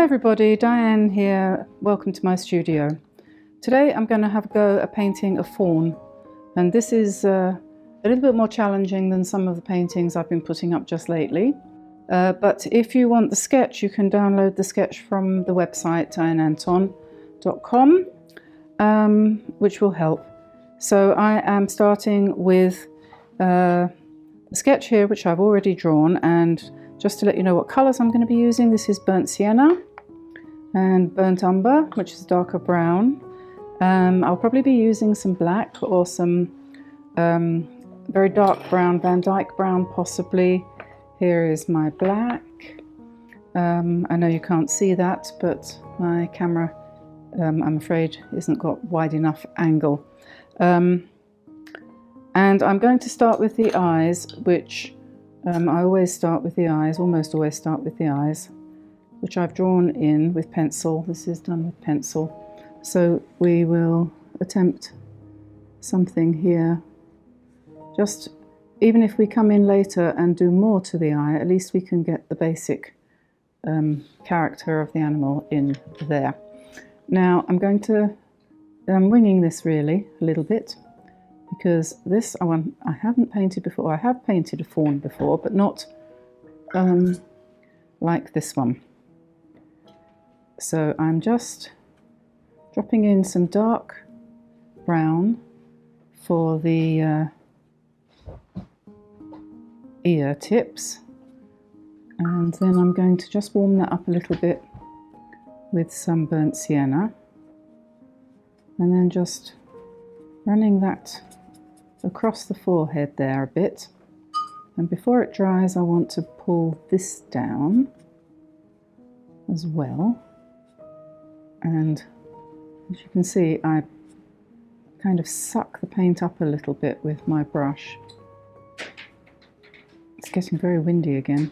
Hi everybody, Diane here. Welcome to my studio. Today I'm going to have a go at painting a fawn and this is uh, a little bit more challenging than some of the paintings I've been putting up just lately. Uh, but if you want the sketch you can download the sketch from the website dianeantone.com um, which will help. So I am starting with uh, a sketch here which I've already drawn and just to let you know what colours I'm going to be using, this is burnt sienna and burnt umber, which is darker brown. Um, I'll probably be using some black or some um, very dark brown, Van Dyke brown possibly. Here is my black. Um, I know you can't see that, but my camera, um, I'm afraid, isn't got wide enough angle. Um, and I'm going to start with the eyes, which um, I always start with the eyes, almost always start with the eyes, which I've drawn in with pencil. This is done with pencil. So we will attempt something here. Just even if we come in later and do more to the eye, at least we can get the basic um, character of the animal in there. Now I'm going to, I'm winging this really a little bit because this I, want, I haven't painted before. I have painted a fawn before, but not um, like this one. So I'm just dropping in some dark brown for the uh, ear tips and then I'm going to just warm that up a little bit with some burnt sienna and then just running that across the forehead there a bit. And before it dries, I want to pull this down as well. And as you can see, I kind of suck the paint up a little bit with my brush. It's getting very windy again.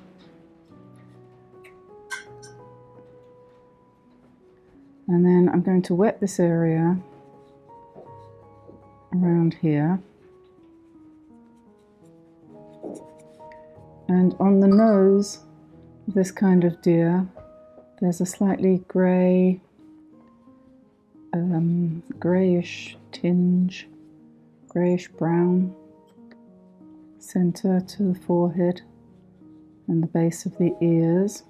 And then I'm going to wet this area around here And on the nose of this kind of deer, there's a slightly grey, um, greyish tinge, greyish brown centre to the forehead and the base of the ears.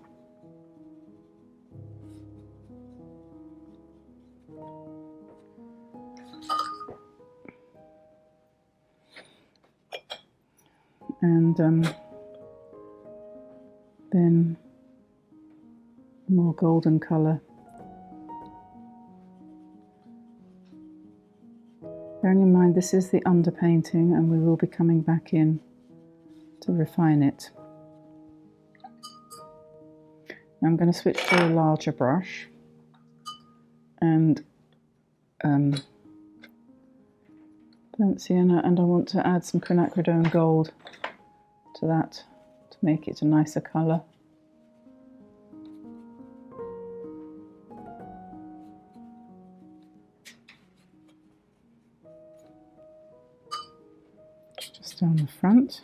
And um, then more golden colour. Bearing in mind this is the underpainting and we will be coming back in to refine it. I'm going to switch to a larger brush and um, burnt sienna and I want to add some quinacridone gold to that to make it a nicer colour. Front.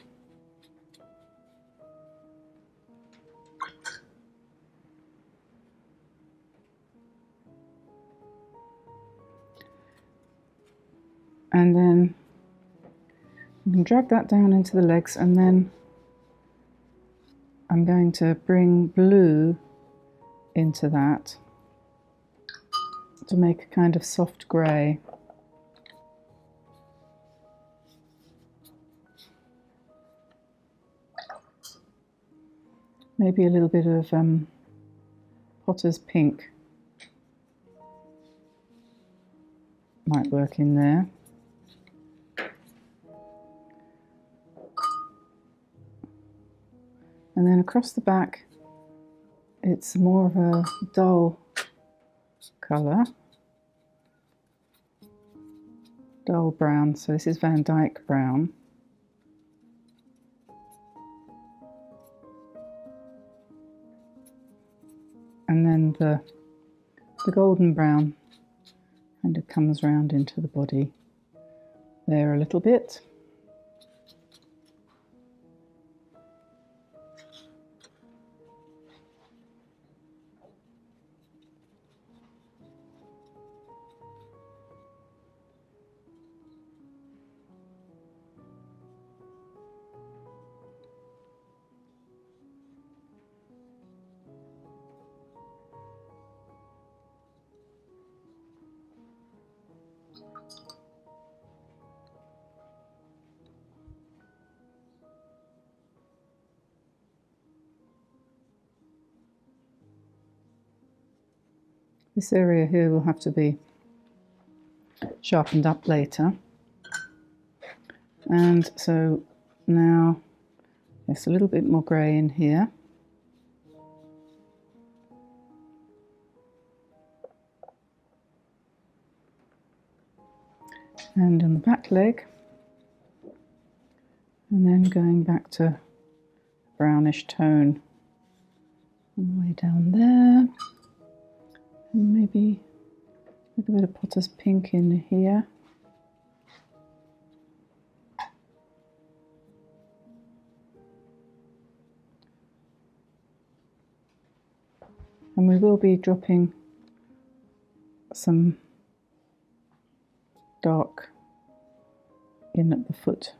and then you can drag that down into the legs and then I'm going to bring blue into that to make a kind of soft grey. Maybe a little bit of um, Potter's pink might work in there. And then across the back, it's more of a dull colour. Dull brown, so this is Van Dyke brown. The, the golden brown kind of comes round into the body there a little bit. This area here will have to be sharpened up later. And so now there's a little bit more grey in here. And on the back leg. And then going back to brownish tone all the way down there. Maybe a little bit of Potter's Pink in here. And we will be dropping some dark in at the foot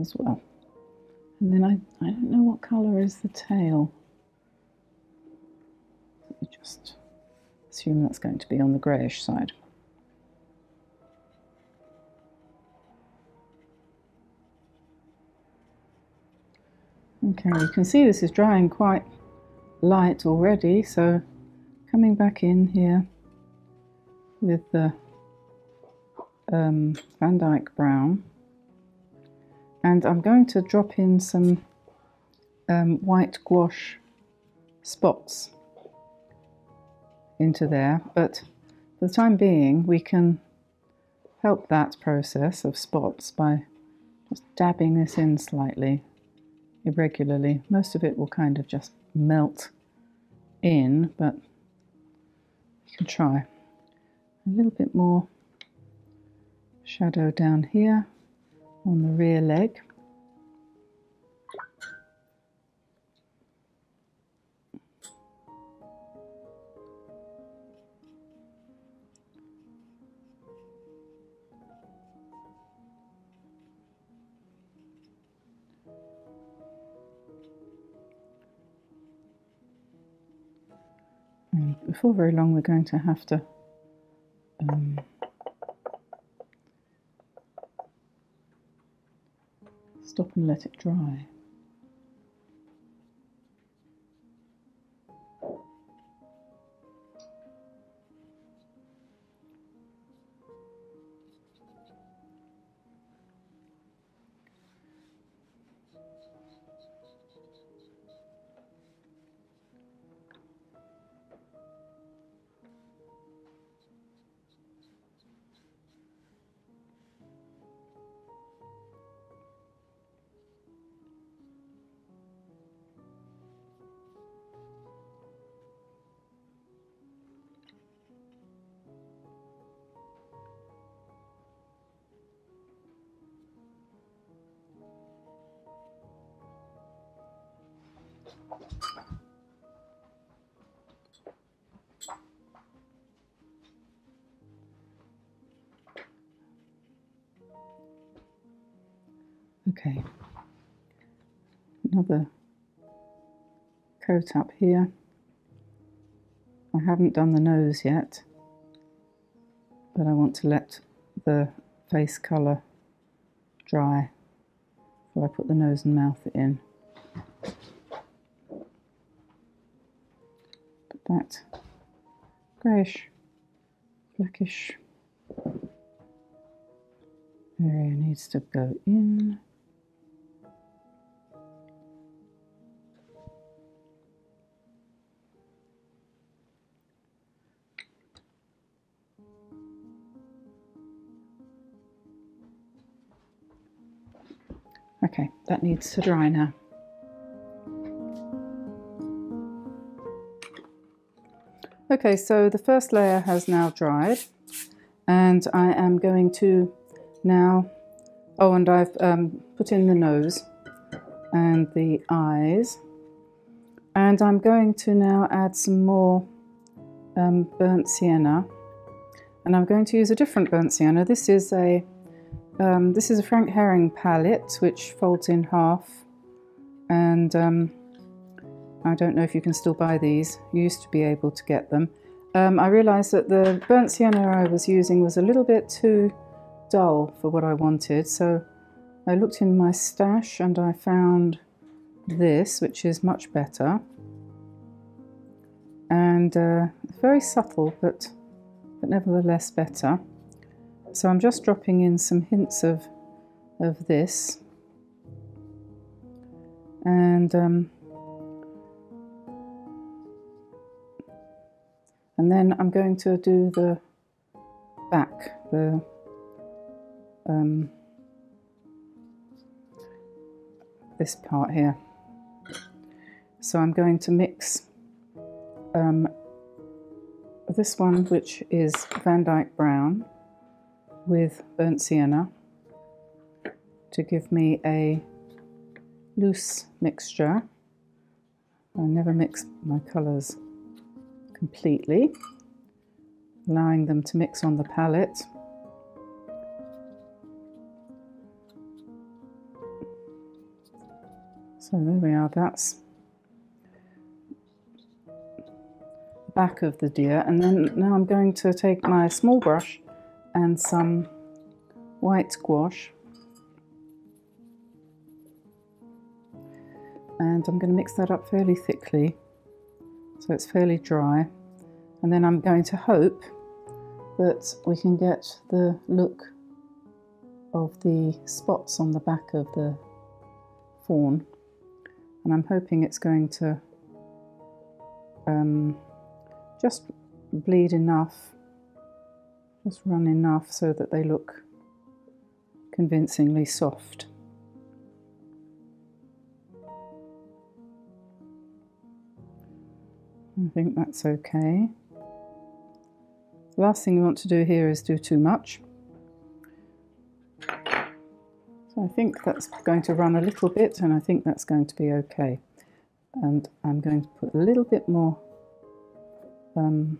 as well. And then I, I don't know what colour is the tail. Just assume that's going to be on the greyish side. Okay, you can see this is drying quite light already, so coming back in here with the um, Van Dyke Brown and I'm going to drop in some um, white gouache spots into there, but for the time being we can help that process of spots by just dabbing this in slightly irregularly. Most of it will kind of just melt in, but you can try. A little bit more shadow down here on the rear leg. Before very long we're going to have to um, stop and let it dry. Okay, another coat up here. I haven't done the nose yet, but I want to let the face colour dry before I put the nose and mouth in. Put that greyish, blackish area needs to go in. Okay, that needs to dry now. Okay, so the first layer has now dried and I am going to now, oh and I've um, put in the nose and the eyes and I'm going to now add some more um, burnt sienna and I'm going to use a different burnt sienna. This is a um, this is a Frank Herring palette which folds in half and um, I don't know if you can still buy these. You used to be able to get them. Um, I realised that the burnt sienna I was using was a little bit too dull for what I wanted so I looked in my stash and I found this which is much better and uh, very subtle, but, but nevertheless better. So I'm just dropping in some hints of, of this. And um, and then I'm going to do the back, the um, this part here. So I'm going to mix um, this one, which is Van Dyke Brown, with burnt sienna to give me a loose mixture. I never mix my colours completely, allowing them to mix on the palette. So there we are, that's back of the deer. And then now I'm going to take my small brush and some white gouache. And I'm going to mix that up fairly thickly so it's fairly dry. And then I'm going to hope that we can get the look of the spots on the back of the fawn and I'm hoping it's going to um, just bleed enough, just run enough so that they look convincingly soft. I think that's okay. Last thing we want to do here is do too much. So I think that's going to run a little bit and I think that's going to be okay. And I'm going to put a little bit more um,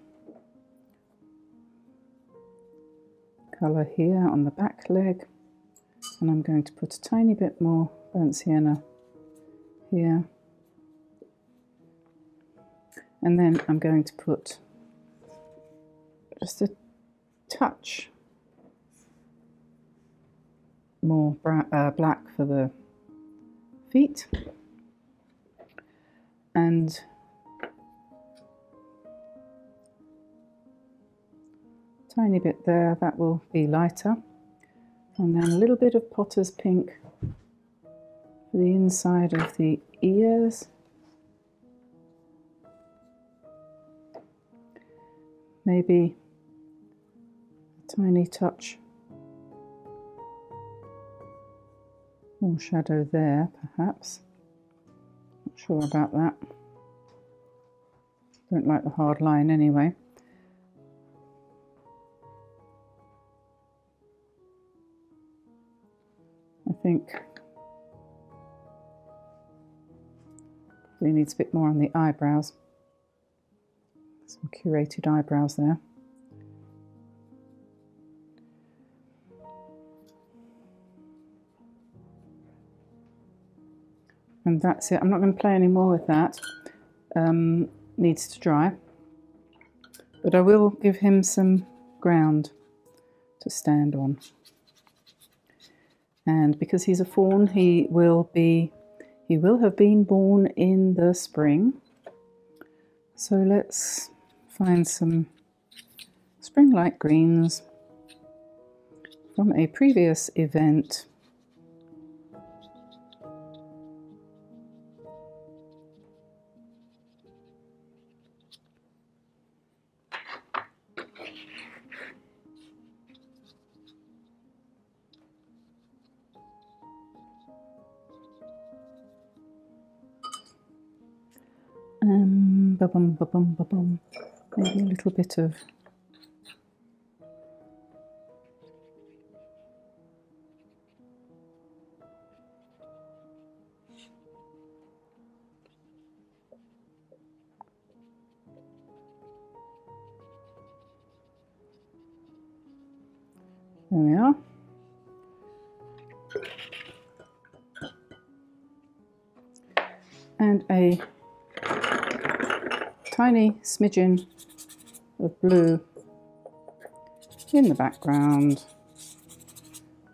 colour here on the back leg. And I'm going to put a tiny bit more burnt sienna here. And then I'm going to put just a touch more uh, black for the feet. And tiny bit there that will be lighter and then a little bit of potter's pink for the inside of the ears maybe a tiny touch More shadow there, perhaps. Not sure about that. Don't like the hard line anyway. Think probably needs a bit more on the eyebrows. Some curated eyebrows there. and that's it. I'm not going to play any more with that. Um, needs to dry. But I will give him some ground to stand on. And because he's a fawn, he will be he will have been born in the spring. So let's find some spring-like greens from a previous event ba bum ba bum ba bum. Maybe a little bit of There we are. And a tiny smidgen of blue in the background,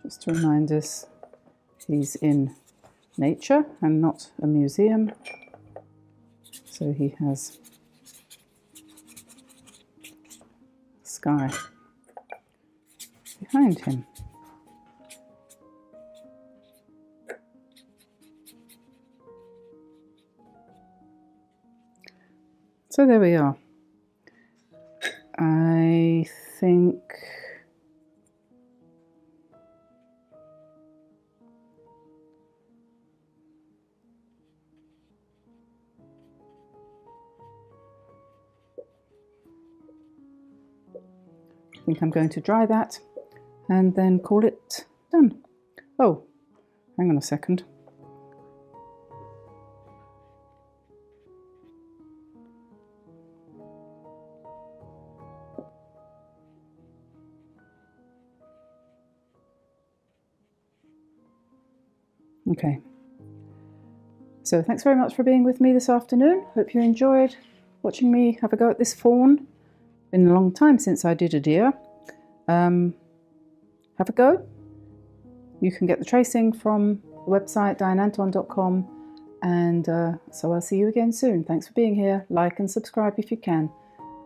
just to remind us he's in nature and not a museum. So he has sky behind him. So there we are. I think I think I'm going to dry that and then call it done. Oh, hang on a second. Okay. So thanks very much for being with me this afternoon. Hope you enjoyed watching me have a go at this fawn. Been a long time since I did a deer. Um, have a go. You can get the tracing from the website dianeantone.com and uh, so I'll see you again soon. Thanks for being here. Like and subscribe if you can.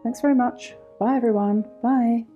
Thanks very much. Bye everyone. Bye.